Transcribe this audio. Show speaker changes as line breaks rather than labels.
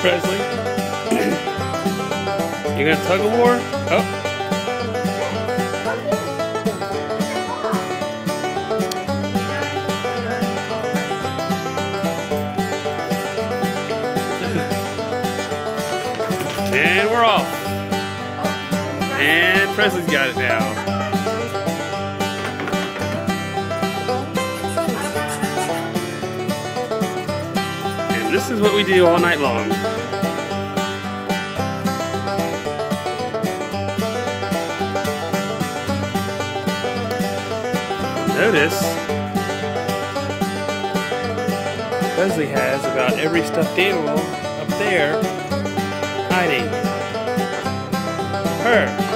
Presley. you gonna tug of war? Oh. And we're off. And Presley's got it now. This is what we do all night long. Notice Presley has about every stuffed animal up there hiding. Her.